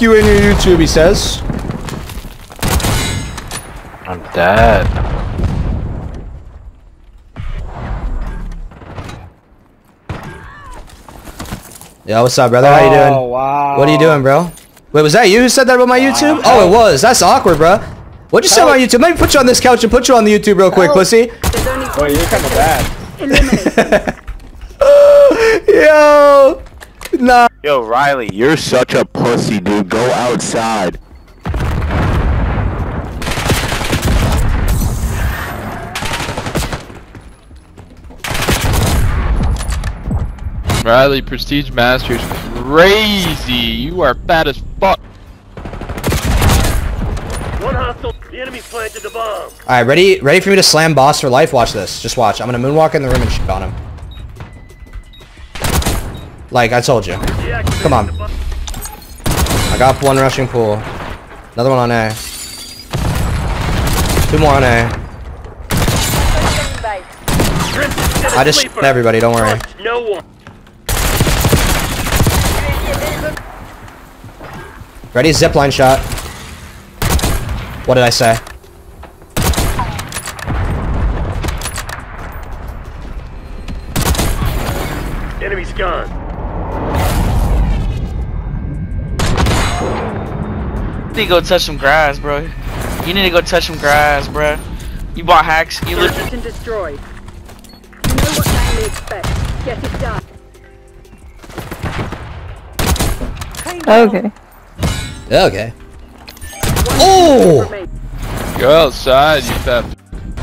you in your YouTube, he says. I'm dead. Yo, what's up, brother? How you doing? Oh, wow. What are you doing, bro? Wait, was that you who said that about my YouTube? Oh, it was. That's awkward, bro. What'd you say about YouTube? Let me put you on this couch and put you on the YouTube real quick, pussy. There's only Oh, you're kind of bad. Yo. Nah. Yo, Riley, you're such a pussy, dude. Go outside. Riley, Prestige Masters, crazy. You are fat as fuck. One hostile. The enemy planted the bomb. All right, ready? Ready for me to slam boss for life? Watch this. Just watch. I'm gonna moonwalk in the room and shoot on him. Like I told you. Come on. I got one rushing pool. Another one on A. Two more on A. I just everybody. Don't worry. No one. Ready? Zipline shot. What did I say? Enemy's gone. Need to go touch some grass, bro. You need to go touch some grass, bro. You bought hacks. You look. Target destroyed. You know what the enemy expects. Get it done. Oh, okay. Okay. One Oh! remaining. Go outside, you fat.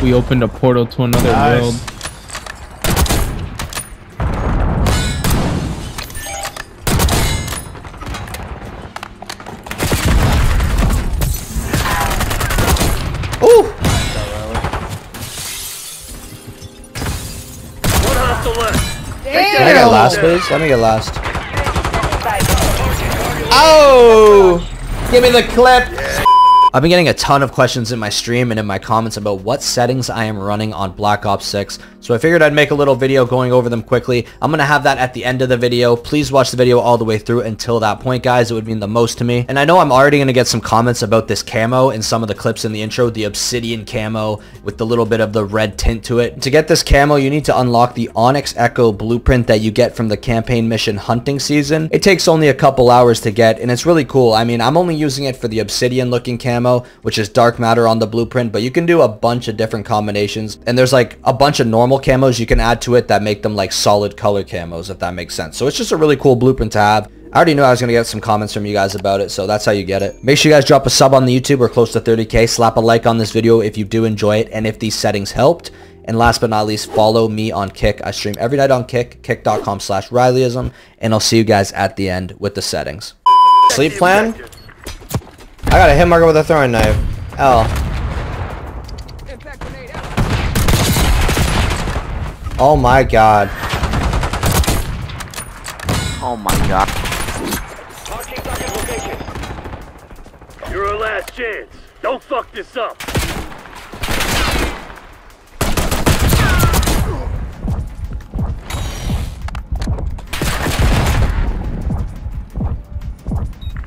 We opened a portal to another Nice. world. One hostile left. Can I get last, please? Let me get last. Oh! Give me the clip! I've been getting a ton of questions in my stream and in my comments about what settings I am running on Black Ops 6, so I figured I'd make a little video going over them quickly. I'm going to have that at the end of the video. Please watch the video all the way through until that point, guys. It would mean the most to me. And I know I'm already going to get some comments about this camo in some of the clips in the intro, the obsidian camo with the little bit of the red tint to it. To get this camo, you need to unlock the Onyx Echo blueprint that you get from the campaign mission hunting season. It takes only a couple hours to get, and it's really cool. I mean, I'm only using it for the obsidian looking camo, which is dark matter on the blueprint, but you can do a bunch of different combinations. And there's like a bunch of normal camos you can add to it that make them like solid color camos, if that makes sense. So it's just a really cool blueprint to have. I already knew I was going to get some comments from you guys about it, so that's how you get it. Make sure you guys drop a sub on the YouTube. We're close to 30k. Slap a like on this video if you do enjoy it and if these settings helped. And last but not least, follow me on Kick. I stream every night on Kick, kick.com slash Rileyizm, and I'll see you guys at the end with the settings. Sleep plan? I got a hit marker with a throwing knife. L. Oh my god. Oh my god. Marking target location. You're our last chance. Don't fuck this up.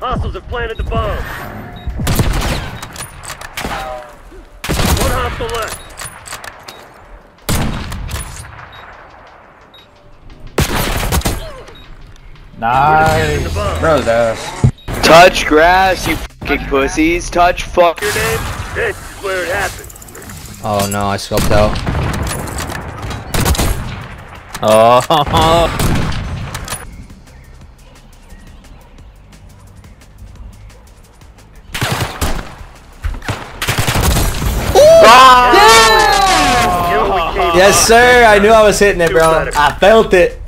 Hostiles have planted the bomb. One hostile left. Nice. The. Bro's ass. Touch grass, you fucking pussies. Touch fuck. Your name? This is where it happened. Oh no, I scoped out. Oh. Kill we came Yes, sir. I knew I was hitting it, bro. I felt it.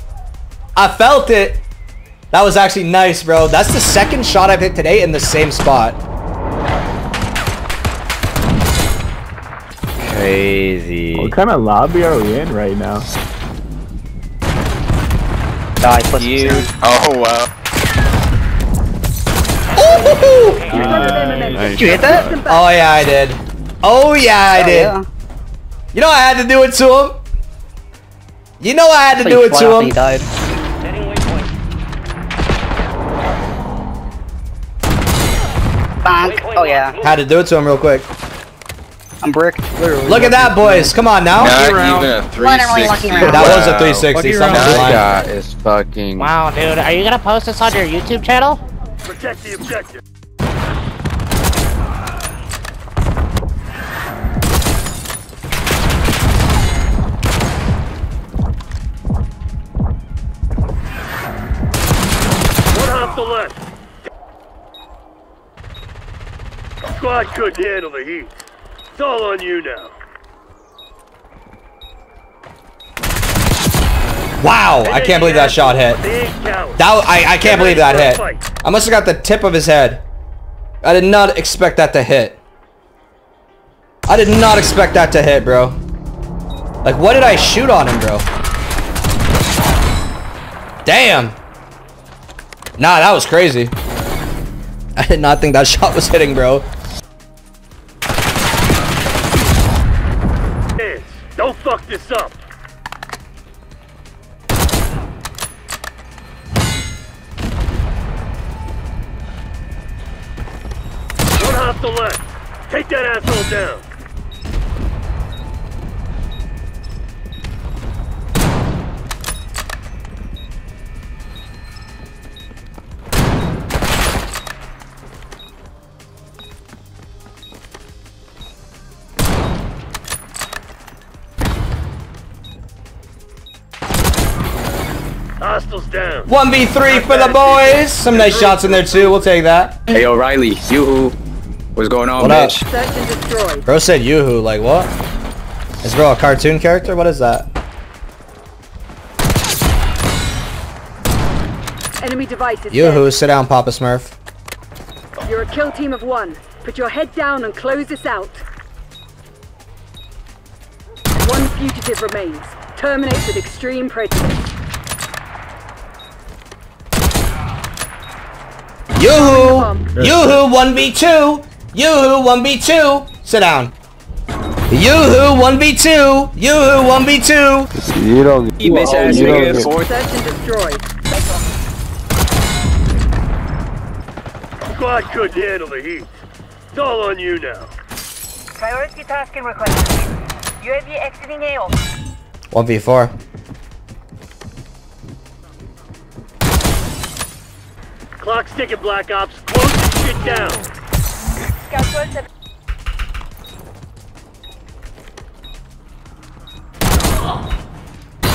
I felt it. That was actually nice, bro. That's the second shot I've hit today in the same spot. Crazy. What kind of lobby are we in right now? Die plus you. Oh wow. Nice. Did you hit that? Oh yeah, I did. Oh yeah, I did. You know I had to do it to him. You know I had to do it to him. Heading waypoint. Oh yeah, Had to do it to him real quick. I'm bricked. Literally. Look at that, boys. Come on now. Not round. even a One and one lucky 360. round. That was a Wow. 360. Lucky Someone's round. lying. That guy is fucking. Wow, dude, are you gonna post this on your YouTube channel? Protect the objective. One hostile left. Squad couldn't handle the heat. It's all on you now. Wow, I can't believe that shot hit. They ain't cowards. That I, I can't believe that hit. ready for a fight. I must have got the tip of his head. I did not expect that to hit. I did not expect that to hit, bro. Like, what did I shoot on him, bro? Damn. Nah, that was crazy. I did not think that shot was hitting, bro. Fuck this up. One hostile left. Take that asshole down. Hostiles down. 1v3 for the boys. Some nice shots in there, too. We'll take that. Hey, O'Reilly, you who? What's going on, What up? bitch? Search and destroy. Bro said yoo-hoo. Like, what? Is bro a cartoon character? What is that? Enemy devices. Yoo-hoo. Sit down, Papa Smurf. You're a kill team of one. Put your head down and close this out. One fugitive remains. Terminate with extreme prejudice. Yoo-hoo! Yoo-hoo 1v2! Yoo-hoo 1v2! Sit down. Yoo-hoo 1v2! Yoo-hoo 1v2! You don't. You bitch ass you don't nigga. get- Fourth. Search and destroy. Squad couldn't handle the heat. It's all on you now. Priority tasking request. UAV exiting AO. 1v4. Clock's ticking, Black Ops. Close this shit down. Scout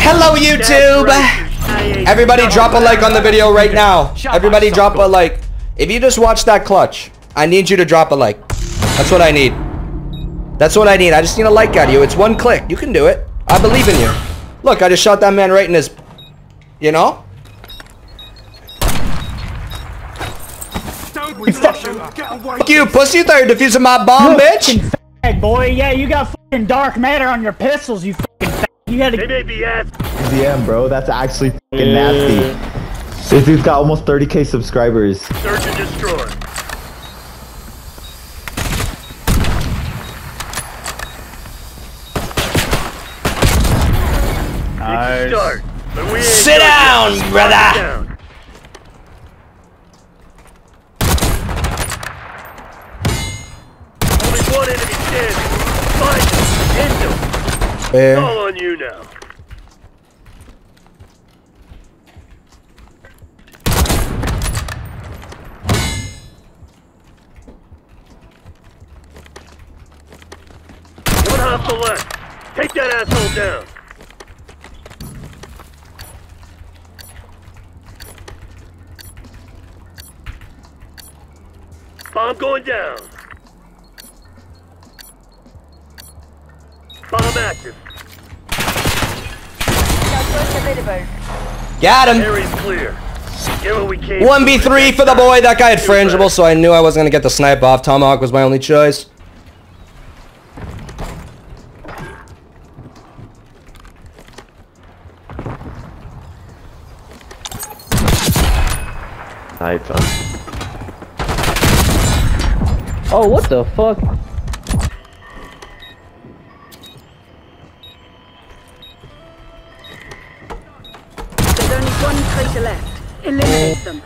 Hello YouTube! Everybody drop a like on the video right now. Everybody drop a like. If you just watched that clutch, I need you to drop a like. That's what I need. That's what I need. I just need a like out of you. It's one click. You can do it. I believe in you. Look, I just shot that man right in his... You know? Fuck you, pussy. You thought you were defusing my bomb, bitch? Hey boy, yeah, you got fucking dark matter on your pistols, you fucking fag. You had They to may be ass. DM, bro. That's actually fucking nasty. This dude's got almost 30k subscribers. Search and destroy. Nice. Start. But we ain't Sit done down, brother. Down. Only one enemy standing. Find him. End him. Eh. It's all on you now. One hostile left. Take that asshole down. Bomb going down. Bomb active. Got him. Area's clear. Get what we came 1v3 for the boy. That guy had frangible, so I knew I wasn't going to get the snipe off. Tomahawk was my only choice. Oh, what the fuck? Eliminate them.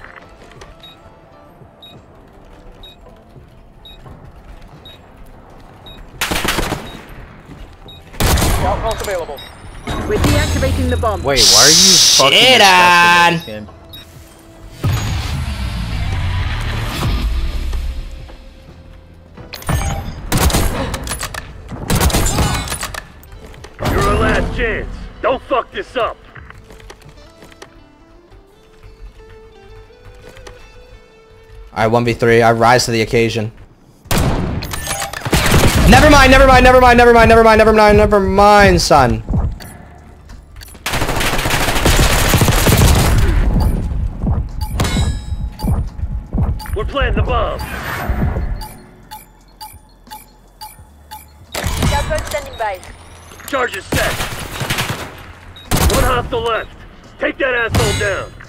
Outpost available. We're deactivating the bomb. Wait, why are you fucking Shit on. You're our last chance. Don't fuck this up. Alright, 1v3. I rise to the occasion. Never mind, never mind, never mind, never mind, never mind, never mind, never mind, son. We're playing the bomb. standing by. Charge is set. One hostile left. Take that asshole down.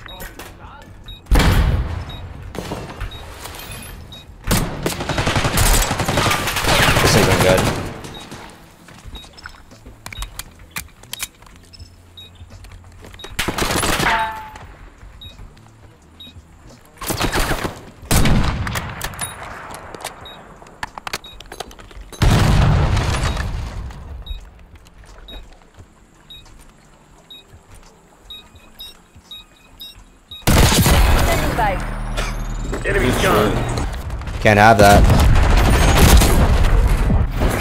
This isn't good. Enemy's. Can't have that.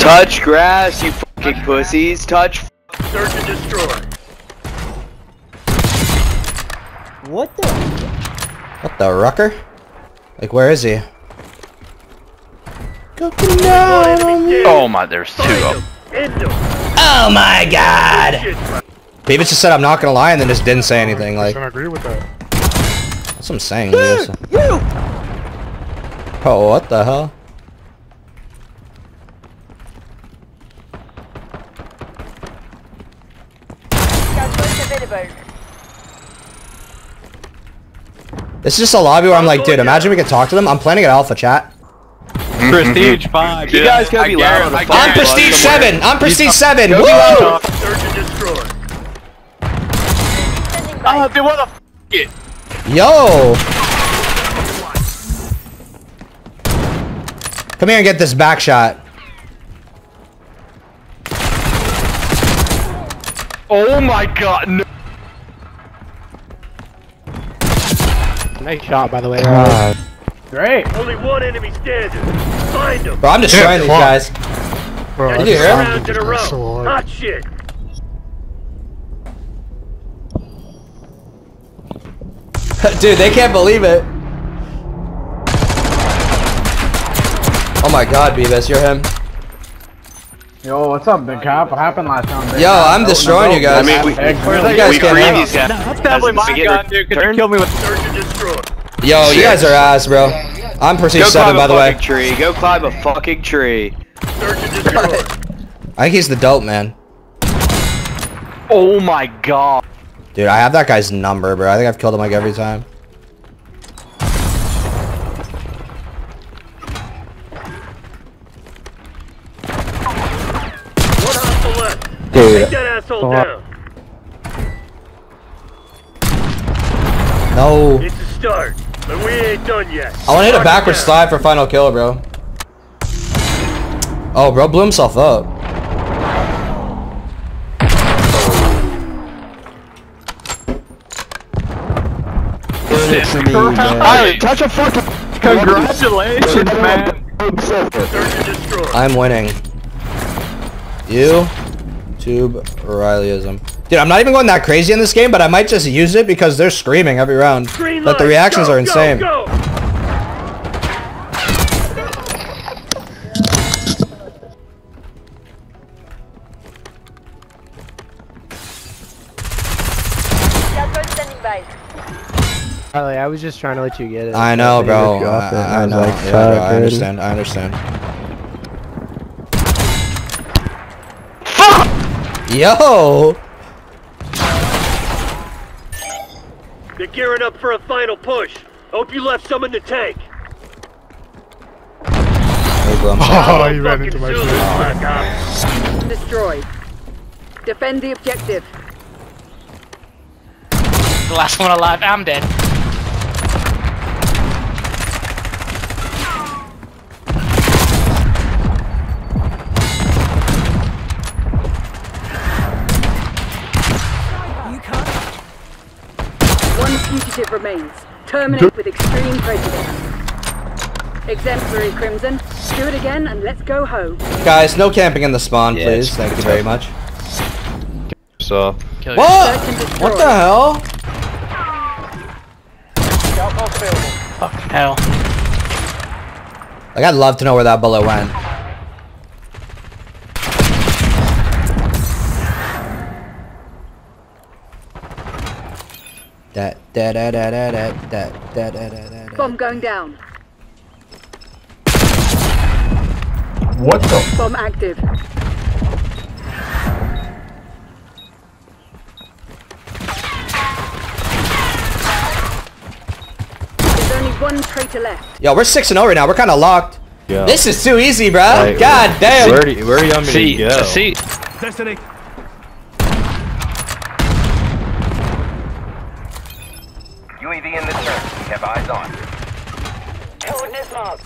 Touch grass, you fucking pussies. Touch. Search and destroy. What the? What the rucker? Like, where is he? Cooking down on me. Oh my, there's two of them. Oh my god! Shit. Beavis just said I'm not gonna lie and then just didn't say anything. Like, I agree with that. that's what I'm saying. Beavis. Oh, what the hell? This is just a lobby where I'm like, dude, imagine we could talk to them. I'm planning at Alpha Chat. Mm-hmm. Prestige 5. You guys gotta be loud on the. I'm Prestige 7! I'm Prestige 7! Go Woo! be loud, Tom. Search and destroy. Oh, dude, what the f it? Yo! Come here and get this back shot. Oh my god, no. Nice shot, by the way. Great. Only one enemy standing. Find him. Bro, I'm destroying these guys. Bro, Did I you hear him? in a row. so hard. Hot shit. Dude, they can't believe it. Oh my god, Beavis, you're him. Yo, what's up, big cop? What happened last time? big Yo. I'm No, no, destroying you guys. I mean, we, Hey, You clearly guys we can't freed have- these guys. That's definitely my gun, dude. Could you kill me with Search and. Yo, you guys are ass, bro. I'm Prestige 7, by the way. fucking tree. Go climb a fucking tree. Search and destroy. I think he's the dope, man. Oh my god. Dude, I have that guy's number, bro. I think I've killed him like every time. One hostile left. Dude. Take that asshole down. No. It's a start, but we ain't done yet. I want to hit a Mark it backward slide for final kill, bro. Oh, bro blew himself up. Alright, touch a fucking. Congratulations, man. Search and destroy. I'm winning. You, tube, Rileyizm. Dude, I'm not even going that crazy in this game, but I might just use it because they're screaming every round. Green But the reactions Go, are insane. go. standing by. Harley, I was just trying to let you get it. I know, bro. ripped you off it, and I, I I know. like, Yeah, bro, I understand. I understand. Yo! Gearing up for a final push. Hope you left some in the tank. Hey, bro, Oh, Bravo you ran into my Zulu, shit. Black Ops. Destroyed. Defend the objective. The last one alive. I'm dead. Remains. Terminate with extreme prejudice. Exemplary, Crimson. Do it again and let's go home. Guys, no camping in the spawn, Yeah, please. Thank you very much. So, What? Search and destroy. What the hell? Fucking hell. Like, I'd love to know where that bullet went. That da da da da da da da da da da. Bomb going down. What the? Bomb active. There's only one traitor left. Yo, we're six and zero right now. We're kind of locked. yeah. This is too easy, bro. Like, God damn. Where do you, where do you want me See, to go? see, Destiny. UAV in the turn. We have eyes on. Coordinates marked.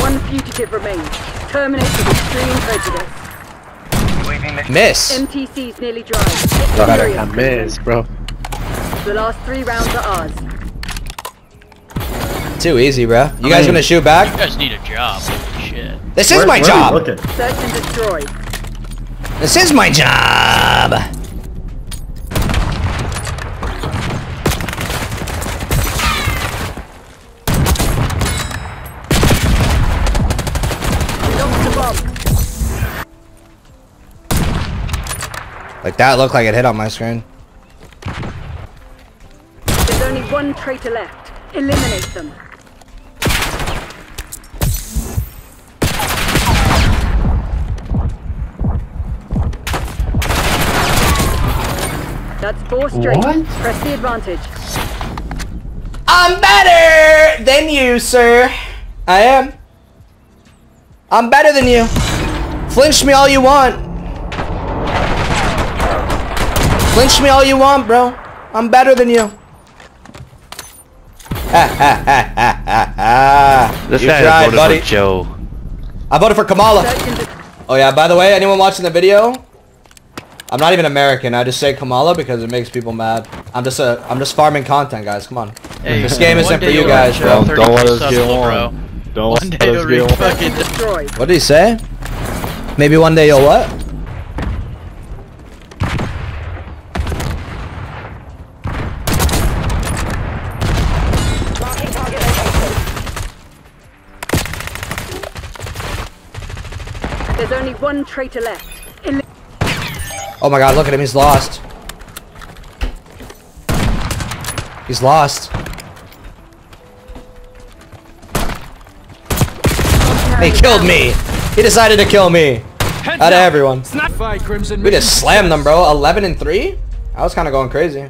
One fugitive remains. Terminate with extreme prejudice. Miss. MTC's nearly dry. Better Furious, I miss, bro. The last three rounds are ours. Too easy, bro. You guys gonna shoot back? You back? guys need a job. Holy shit. This is Where- my where job. looking? Search and destroy. This is my job. Drop the bomb. Like that looked like it hit on my screen. There's only one traitor left. Eliminate them. That's four straight. What? Press the advantage. I'm better than you, sir. I am. I'm better than you. Flinch me all you want. Flinch me all you want, bro. I'm better than you. Ha ha ha ha ha ha. this You guy tried, voted buddy. for Joe. I voted for Kamala. Search and de- Oh yeah, by the way, anyone watching the video? I'm not even American. I just say Kamala because it makes people mad. I'm just a I'm just farming content, guys. Come on. Hey, This game isn't for you guys, bro. Don't, don't let us subs, get bro. Don't One day let us you'll get reach one. fucking destroy. What did he say? Maybe one day you'll what? There's only one traitor left. Eli- Oh my god, look at him. He's lost. He's lost. He killed me. He decided to kill me. Out of everyone. We just slammed them, bro. 11 and 3? I was kind of going crazy.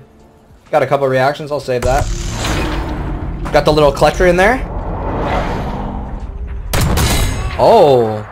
Got a couple reactions. I'll save that. Got the little collector in there. Oh.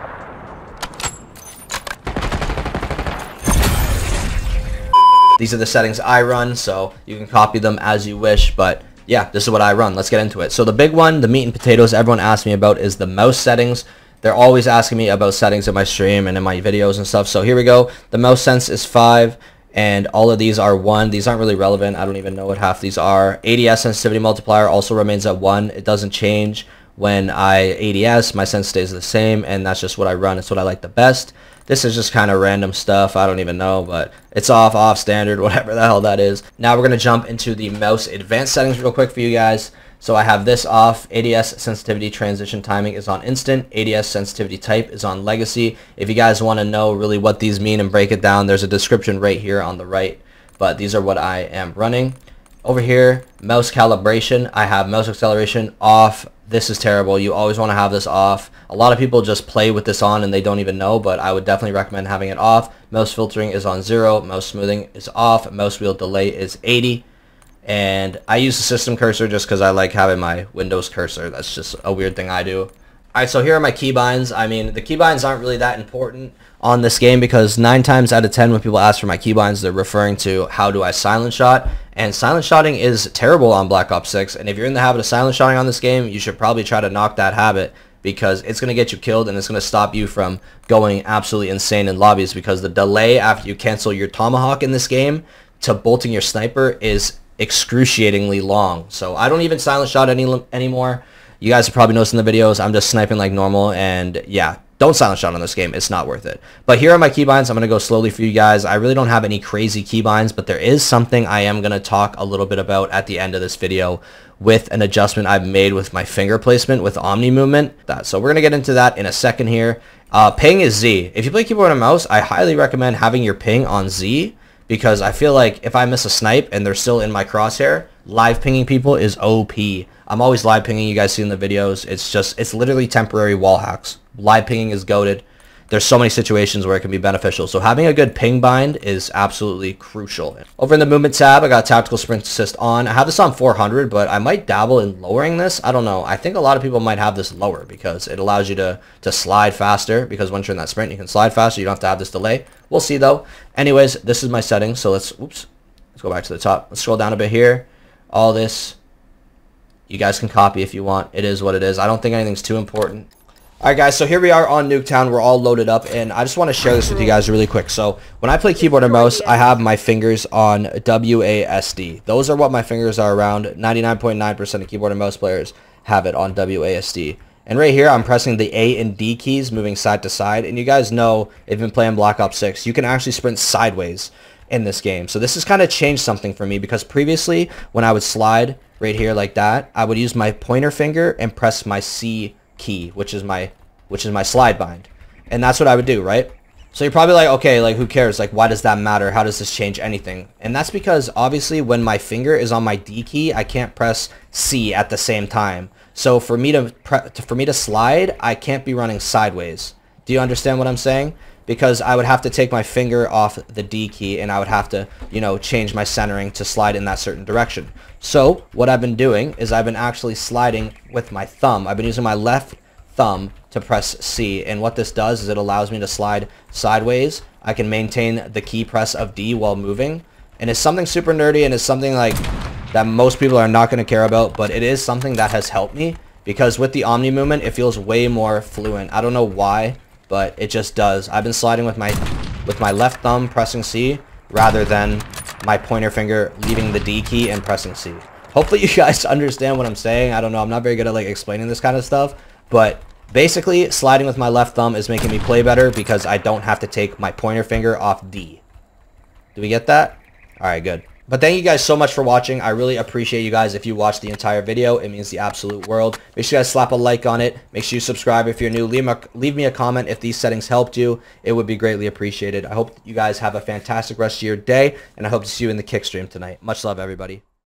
These are the settings I run, so you can copy them as you wish, but yeah, this is what I run. Let's get into it. So the big one, the meat and potatoes everyone asks me about is the mouse settings. They're always asking me about settings in my stream and in my videos and stuff. So here we go. The mouse sense is 5 and all of these are 1. These aren't really relevant. I don't even know what half these are. ADS sensitivity multiplier also remains at 1. It doesn't change when I ADS. My sense stays the same and that's just what I run. It's what I like the best. This is just kind of random stuff. I don't even know, but it's off, off, standard, whatever the hell that is. Now we're going to jump into the mouse advanced settings real quick for you guys. So I have this off. ADS sensitivity transition timing is on instant. ADS sensitivity type is on legacy. If you guys want to know really what these mean and break it down, there's a description right here on the right. But these are what I am running. Over here, mouse calibration. I have mouse acceleration off. This is terrible. You always want to have this off. A lot of people just play with this on and they don't even know, but I would definitely recommend having it off. Mouse filtering is on 0. Mouse smoothing is off. Mouse wheel delay is 80. And I use the system cursor just because I like having my Windows cursor. That's just a weird thing I do. Alright, so here are my keybinds. I mean, the keybinds aren't really that important on this game because 9 times out of 10 when people ask for my keybinds, they're referring to how do I silent shot. And silent shotting is terrible on Black Ops 6. And if you're in the habit of silent shotting on this game, you should probably try to knock that habit because it's going to get you killed and it's going to stop you from going absolutely insane in lobbies because the delay after you cancel your tomahawk in this game to bolting your sniper is excruciatingly long. So I don't even silent shot any anymore. You guys have probably noticed in the videos, I'm just sniping like normal and yeah, don't silent shot on this game. It's not worth it. But here are my keybinds. I'm going to go slowly for you guys. I really don't have any crazy keybinds, but there is something I am going to talk a little bit about at the end of this video with an adjustment I've made with my finger placement with Omni movement. That So we're going to get into that in a second here. Uh, ping is Z. If you play keyboard and mouse, I highly recommend having your ping on Z because I feel like if I miss a snipe and they're still in my crosshair, live pinging people is OP. I'm always live pinging. You guys see in the videos. It's just, it's literally temporary wall hacks. Live pinging is goaded. There's so many situations where it can be beneficial. So having a good ping bind is absolutely crucial. Over in the movement tab, I got tactical sprint assist on. I have this on 400, but I might dabble in lowering this. I don't know. I think a lot of people might have this lower because it allows you to, to slide faster because once you're in that sprint, you can slide faster. You don't have to have this delay. We'll see though. Anyways, this is my settings. So let's, oops, let's go back to the top. Let's scroll down a bit here. All this you guys can copy if you want. It is what it is. I don't think anything's too important. Alright guys, so here we are on Nuketown. We're all loaded up, and I just want to share this with you guys really quick. So, when I play keyboard and mouse, I have my fingers on WASD. Those are what my fingers are around. 99.9% of keyboard and mouse players have it on WASD. And right here, I'm pressing the A and D keys, moving side to side. And you guys know, if you've been playing Black Ops 6, you can actually sprint sideways in this game. So this has kind of changed something for me because previously, when I would slide right here like that, I would use my pointer finger and press my C key, which is my which is my slide bind. And that's what I would do, right? So you're probably like, okay, like who cares? Like why does that matter? How does this change anything? And that's because obviously when my finger is on my D key, I can't press C at the same time. So for me to for me to slide, I can't be running sideways. Do you understand what I'm saying? Because I would have to take my finger off the D key and I would have to, you know, change my centering to slide in that certain direction. So what I've been doing is I've been actually sliding with my thumb. I've been using my left thumb to press C. And what this does is it allows me to slide sideways. I can maintain the key press of D while moving. And it's something super nerdy and it's something like that most people are not going to care about. But it is something that has helped me because with the Omni movement, it feels way more fluent. I don't know why, but it just does. I've been sliding with my with my left thumb pressing C rather than my pointer finger leaving the D key and pressing C. Hopefully you guys understand what I'm saying. I don't know. I'm not very good at like explaining this kind of stuff, but basically sliding with my left thumb is making me play better because I don't have to take my pointer finger off D. Do we get that? All right, good. But thank you guys so much for watching. I really appreciate you guys if you watch the entire video. It means the absolute world. Make sure you guys slap a like on it. Make sure you subscribe if you're new. Leave, a, leave me a comment if these settings helped you. It would be greatly appreciated. I hope you guys have a fantastic rest of your day, and I hope to see you in the kick stream tonight. Much love, everybody.